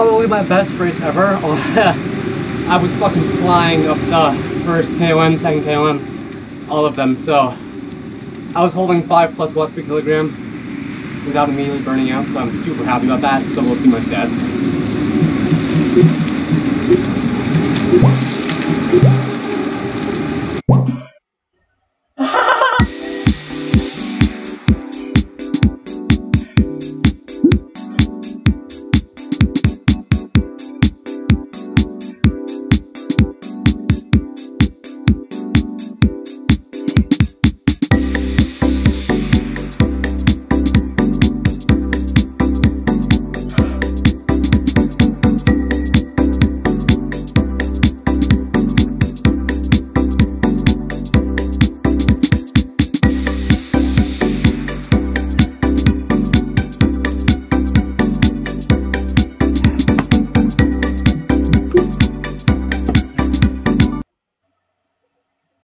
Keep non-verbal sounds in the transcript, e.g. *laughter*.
Probably my best race ever. *laughs* I was fucking flying up the first KOM, second KOM, all of them, so I was holding 5 plus watts per kilogram without immediately burning out, so I'm super happy about that, so we'll see my stats.